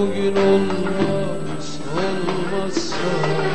bugün olmaz olmazsa.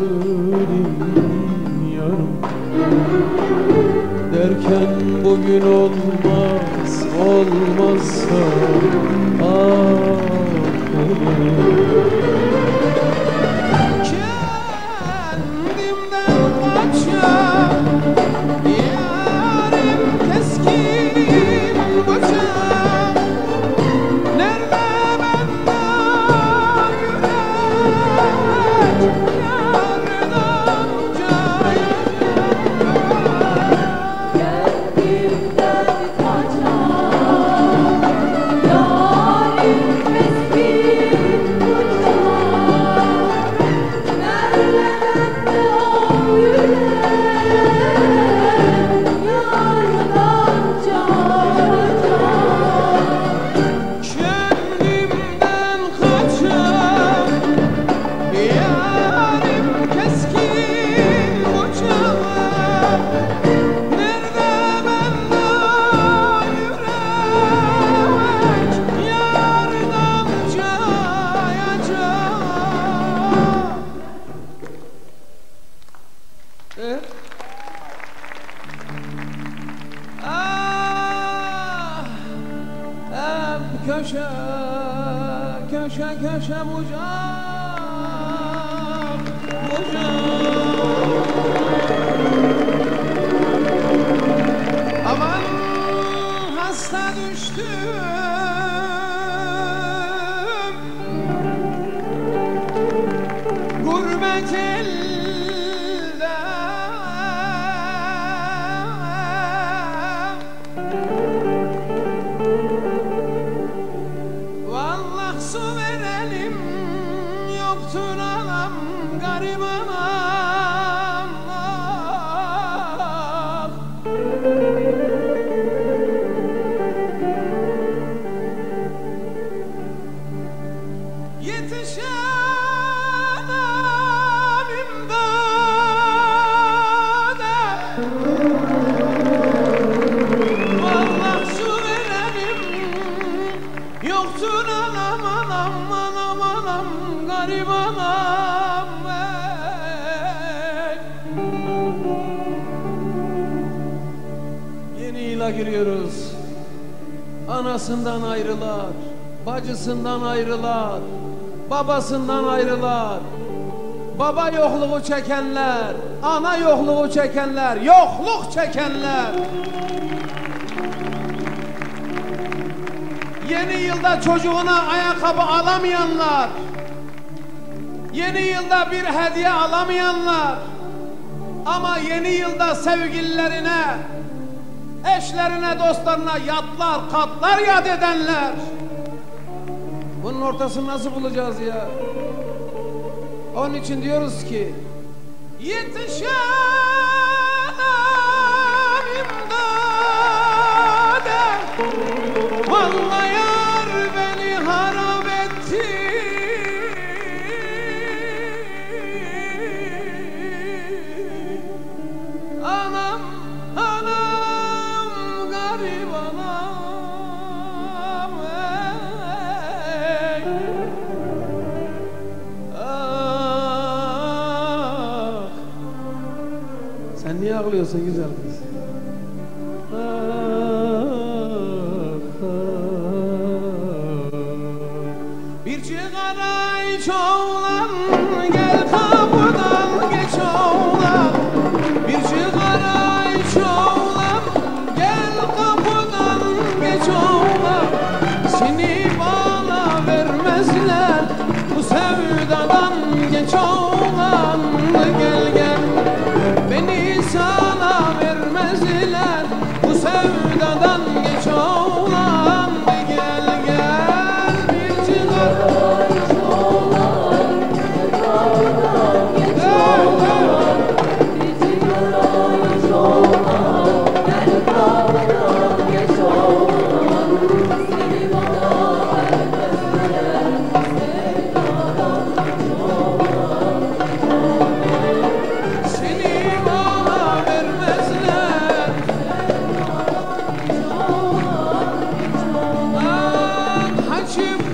görürüm Derken bugün olmaz olmazsa ah olur مجاهد giriyoruz. Anasından ayrılar, bacısından ayrılar, babasından ayrılar. Baba yokluğu çekenler, ana yokluğu çekenler, yokluk çekenler. Yeni yılda çocuğuna ayakkabı alamayanlar, Yeni yılda bir hediye alamayanlar. Ama yeni yılda sevgililerine, eşlerine, dostlarına yatlar, katlar yad edenler. Bunun ortasını nasıl bulacağız ya? Onun için diyoruz ki yetişen imdade Vallahi ağlıyorsun güzel kız?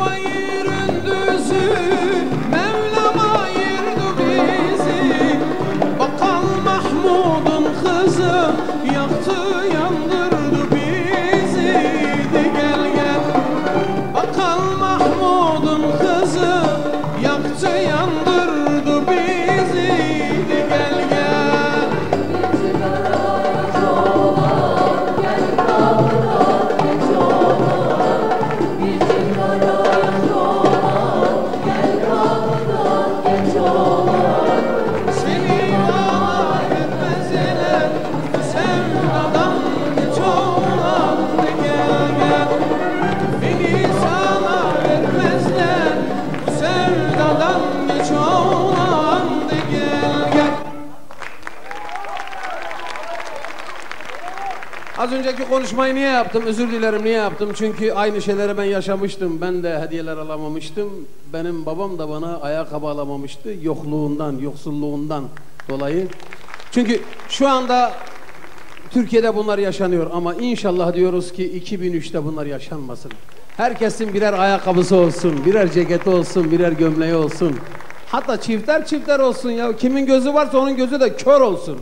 欢迎。Az önceki konuşmayı niye yaptım? Özür dilerim niye yaptım? Çünkü aynı şeyleri ben yaşamıştım. Ben de hediyeler alamamıştım. Benim babam da bana ayakkabı alamamıştı. Yokluğundan, yoksulluğundan dolayı. Çünkü şu anda Türkiye'de bunlar yaşanıyor ama inşallah diyoruz ki 2003'te bunlar yaşanmasın. Herkesin birer ayakkabısı olsun, birer ceketi olsun, birer gömleği olsun. Hatta çifter çifter olsun ya. Kimin gözü varsa onun gözü de kör olsun.